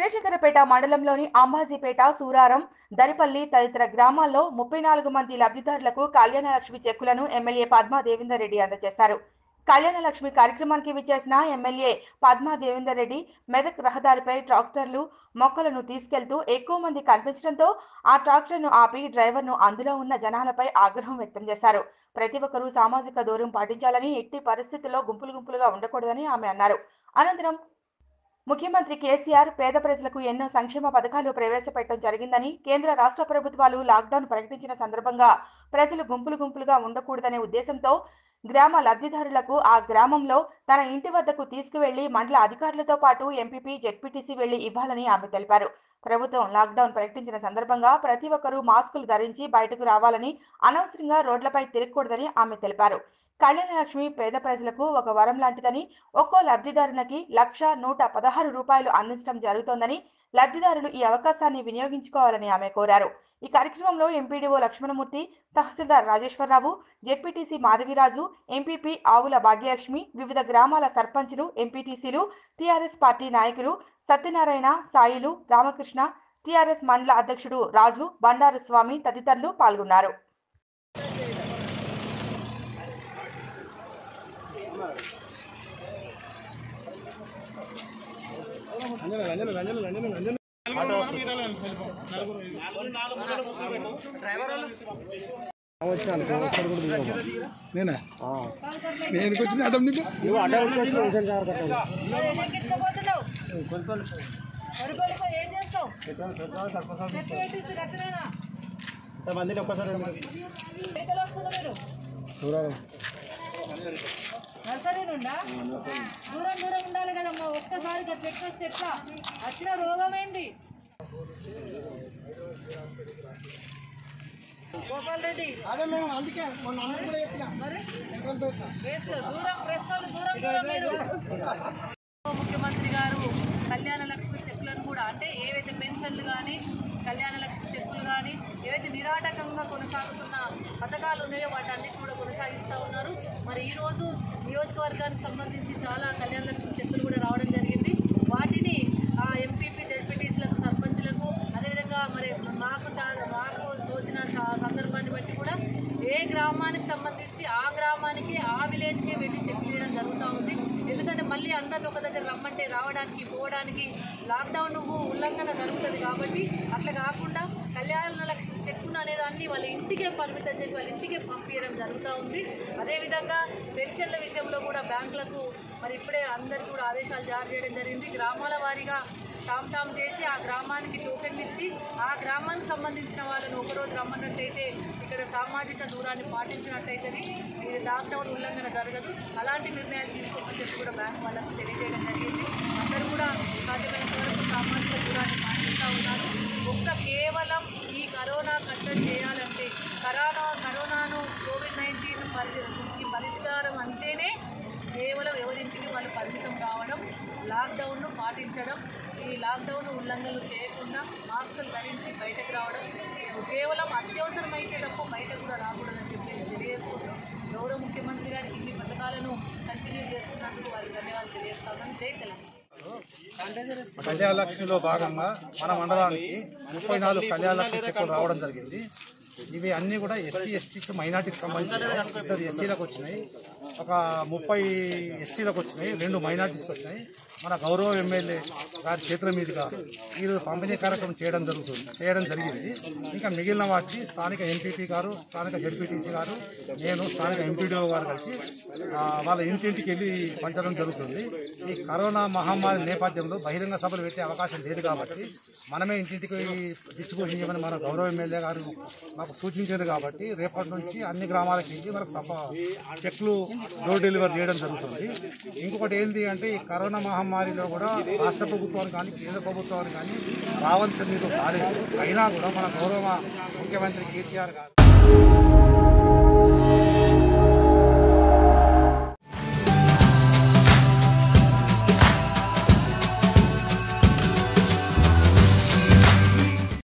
చినశంకరపేట మండలంలోని అంబాజీపేట సూరారం దరిపల్లి తదితర గ్రామాల్లో ముప్పై నాలుగు మంది లబ్ధిదారులకు కళ్యాణలక్ష్మి చెక్కులను ఎమ్మెల్యే పద్మా దేవేందర్ రెడ్డి అందజేశారు. కళ్యాణలక్ష్మి కార్యక్రమానికి విచ్చేసిన ఎమ్మెల్యే పద్మా దేవేందర్ రెడ్డి మెదక్ రహదారిపై ట్రాక్టర్లు మొక్కలను తీసుకెళ్తూ ఎక్కువ మంది కనిపించడంతో ఆ ట్రాక్టర్ను ఆపి డ్రైవర్ను అందులో ఉన్న జనాలపై ఆగ్రహం వ్యక్తం చేశారు. ప్రతి ఒక్కరూ సామాజిక దూరం పాటించాలని ఎట్టి పరిస్థితుల్లో గుంపులు గుంపులుగా ఉండకూడదని ఆమె అన్నారు. అనంతరం ముఖ్యమంత్రి కేసీఆర్ పేద ప్రజలకు ఎన్నో సంక్షేమ పథకాలు ప్రవేశపెట్టడం జరిగిందని కేంద్ర రాష్ట్ర ప్రభుత్వాలు లాక్డౌన్ ప్రకటించిన సందర్భంగా ప్రజలు గుంపులు గుంపులుగా ఉండకూడదనే ఉద్దేశంతో గ్రామ లబ్ధిదారులకు ఆ గ్రామంలో తన ఇంటి వద్దకు తీసుకువెళ్ళి మండల అధికారులతో పాటు ఎంపీపీ జెడ్పీటీసీ వెళ్ళి ఇవ్వాలని ఆమె తెలిపారు. ప్రభుత్వం లాక్డౌన్ ప్రకటించిన సందర్భంగా ప్రతి ఒక్కరూ మాస్కులు ధరించి బయటకు రావాలని అనవసరంగా రోడ్లపై తిరగకూడదని ఆమె తెలిపారు. కళ్యాణలక్ష్మి పేద ప్రజలకు ఒక వరం లాంటిదని ఒక్కో లబ్ధిదారునికి లక్ష నూట పదహారు రూపాయలు అందించడం జరుగుతోందని లబ్ధిదారులు ఈ అవకాశాన్ని వినియోగించుకోవాలని ఆమె కోరారు. ఈ కార్యక్రమంలో MPDO Lakshmanamurthy tahsildar Rajeswararao ZPTC Madhaviraju MPP Avula Bhagyalakshmi వివిధ గ్రామాల సర్పంచులు ఎంపీటీసీలు టీఆర్ఎస్ పార్టీ నాయకులు సత్యనారాయణ సాయిలు రామకృష్ణ టీఆర్ఎస్ మండల అధ్యక్షుడు రాజు బండారు స్వామి తదితరులు పాల్గొన్నారు దిగమ్మా. నేనా? నేను వచ్చిన అడ్డం నీకు? మందిని ఒక్కసారి చూడాలి. నర్సరీ నుండా దూరం దూరం ఉండాలి కదమ్మా. ఒక్కసారి గట్ల ఎక్కొస్తే ఎట్లా? వచ్చిన రోగమైంది గోపాల్ రెడ్డి. అదే మేము అందుకే మొన్న కూడా చెప్పిన. మరి? ప్రెస్ దూరం ప్రెస్ వాళ్ళు దూరం దూరం మీరు. ముఖ్యమంత్రి గారు కళ్యాణ లక్ష్మి చెక్కులను కూడా అంటే ఏవైతే పెన్షన్లు కానీ కళ్యాణ లక్ష్మి చెక్కులు కానీ ఏవైతే నిరాటకంగా కొనసాగుతున్న పథకాలు ఉన్నాయో వాటన్నిటి కూడా కొనసాగిస్తూ ఉన్నారు. మరి ఈరోజు నియోజకవర్గానికి సంబంధించి చాలా కళ్యాణ లక్ష్మి చెక్కులు కూడా రావడం జరిగింది. వాటిని ఆ ఎంపీపీ జడ్పీటీసీలకు సర్పంచ్లకు అదేవిధంగా మరి మాకు చాలా మాకు తోచిన స- సందర్భాన్ని బట్టి కూడా ఏ గ్రామానికి సంబంధించి ఆ గ్రామానికి ఆ విలేజ్కే వెళ్ళి చెక్ చేయడం జరుగుతూ ఉంది ఎందుకంటే మళ్ళీ అందరిని ఒక దగ్గర రమ్మంటే రావడానికి పోవడానికి లాక్డౌన్ ఉల్లంఘన జరుగుతుంది కాబట్టి అట్లా కాకుండా కళ్యాణ లక్ష్మి చెక్కును అనేదాన్ని వాళ్ళ ఇంటికే పరిమితం చేసి వాళ్ళ ఇంటికే పంపించడం జరుగుతూ ఉంది. అదేవిధంగా పెన్షన్ల విషయంలో కూడా బ్యాంకులకు మరి ఇప్పుడే అందరికీ కూడా ఆదేశాలు జారీ చేయడం జరిగింది. గ్రామాల వారీగా టామ్ టామ్ చేసి ఆ గ్రామానికి టోకెన్లు ఇచ్చి ఆ గ్రామానికి సంబంధించిన వాళ్ళని ఒకరోజు రమ్మన్నట్టయితే ఇక్కడ సామాజిక దూరాన్ని పాటించినట్టయితేనే ఇది లాక్డౌన్ ఉల్లంఘన జరగదు. అలాంటి నిర్ణయాలు తీసుకోమని చెప్పి కూడా బ్యాంక్ వాళ్ళకు తెలియజేయడం జరిగింది. అందరూ కూడా సాధ్యమైనంత వరకు సామాజిక దూరాన్ని పాటిస్తూ ఉన్నారు ఒక్క కేవలం ఈ కరోనా కట్టడి చేయాలంటే కరోనా కరోనాను కోవిడ్ నైన్టీన్ పరి ఈ పరిష్కారం అంటేనే కేవలం ఎవరింటికి వాళ్ళు పరిమితం కావడం లాక్డౌన్ను పాటించడం ఈ లాక్డౌన్ ఉల్లంఘనలు చేయకుండా మాస్కులు ధరించి బయటకు రావడం కేవలం అత్యవసరమైతే తప్ప బయట కూడా రాకూడదని చెప్పేసి తెలియజేసుకుంటూ గౌరవ ముఖ్యమంత్రి గారికి ఇన్ని పథకాలను కంటిన్యూ చేస్తున్నందుకు వారికి ధన్యవాదాలు తెలియజేస్తామని జై తెలంగాణ. కళ్యాణ లక్ష్మిలో భాగంగా మన మండలానికి ముప్పై నాలుగు కళ్యాణ లక్ష్మి చెక్కులు రావడం జరిగింది. ఇవి అన్ని కూడా ఎస్సీ ఎస్టీస్ మైనార్టీకి సంబంధించిన ఇద్దరు ఎస్సీలకు వచ్చినాయి. ఒక ముప్పై ఎస్టీలకు వచ్చినాయి. రెండు మైనార్టీస్కి వచ్చినాయి. మన గౌరవ ఎమ్మెల్యే గారి చేతుల మీదుగా ఈరోజు పంపిణీ కార్యక్రమం చేయడం జరుగుతుంది. చేయడం జరిగింది. ఇంకా మిగిలిన వాటిని స్థానిక ఎంపీపీ గారు స్థానిక జడ్పీటీసీ గారు నేను స్థానిక ఎంపీడీఓ గారు కలిసి వాళ్ళ ఇంటింటికి వెళ్ళి పంచడం జరుగుతుంది. ఈ కరోనా మహమ్మారి నేపథ్యంలో బహిరంగ సభలు పెట్టే అవకాశం లేదు కాబట్టి మనమే ఇంటింటికి డిస్ట్రిబ్యూషన్ చేయమని మన గౌరవ ఎమ్మెల్యే గారు మాకు సూచించారు కాబట్టి రేపటి నుంచి అన్ని గ్రామాలకి వెళ్ళి మనకు సభ చెక్లు డోర్ డెలివరీ చేయడం జరుగుతుంది. ఇంకొకటి ఏంటి అంటే ఈ కరోనా మహమ్మారిలో కూడా రాష్ట్ర ప్రభుత్వాలు కానీ కేంద్ర ప్రభుత్వాలు కానీ రావాల్సిన నీరు రాలేదు. అయినా కూడా మన గౌరవ ముఖ్యమంత్రి కేసీఆర్ గారు